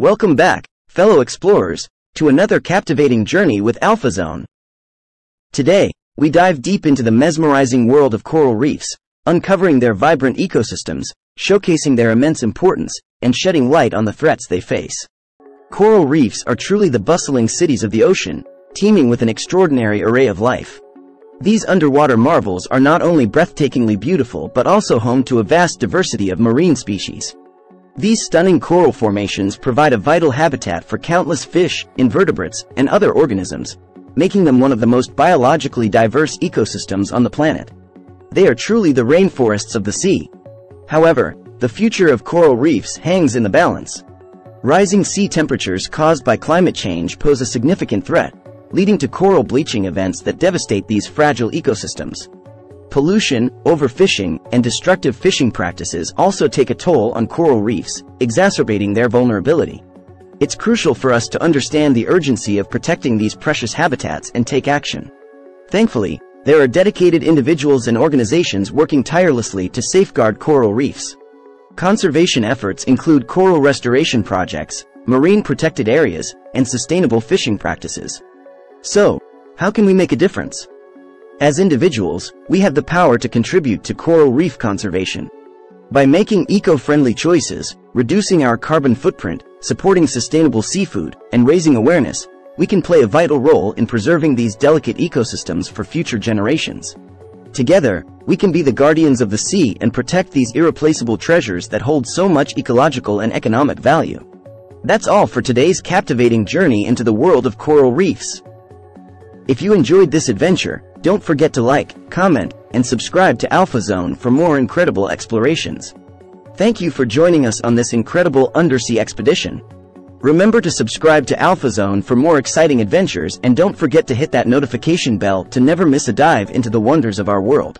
Welcome back, fellow explorers, to another captivating journey with Alpha Zone. Today, we dive deep into the mesmerizing world of coral reefs, uncovering their vibrant ecosystems, showcasing their immense importance, and shedding light on the threats they face. Coral reefs are truly the bustling cities of the ocean, teeming with an extraordinary array of life. These underwater marvels are not only breathtakingly beautiful but also home to a vast diversity of marine species. These stunning coral formations provide a vital habitat for countless fish, invertebrates, and other organisms, making them one of the most biologically diverse ecosystems on the planet. They are truly the rainforests of the sea. However, the future of coral reefs hangs in the balance. Rising sea temperatures caused by climate change pose a significant threat, leading to coral bleaching events that devastate these fragile ecosystems. Pollution, overfishing, and destructive fishing practices also take a toll on coral reefs, exacerbating their vulnerability. It's crucial for us to understand the urgency of protecting these precious habitats and take action. Thankfully, there are dedicated individuals and organizations working tirelessly to safeguard coral reefs. Conservation efforts include coral restoration projects, marine protected areas, and sustainable fishing practices. So, how can we make a difference? As individuals, we have the power to contribute to coral reef conservation. By making eco-friendly choices, reducing our carbon footprint, supporting sustainable seafood, and raising awareness, we can play a vital role in preserving these delicate ecosystems for future generations. Together, we can be the guardians of the sea and protect these irreplaceable treasures that hold so much ecological and economic value. That's all for today's captivating journey into the world of coral reefs. If you enjoyed this adventure, don't forget to like, comment, and subscribe to Alpha Zone for more incredible explorations. Thank you for joining us on this incredible undersea expedition. Remember to subscribe to Alpha Zone for more exciting adventures and don't forget to hit that notification bell to never miss a dive into the wonders of our world.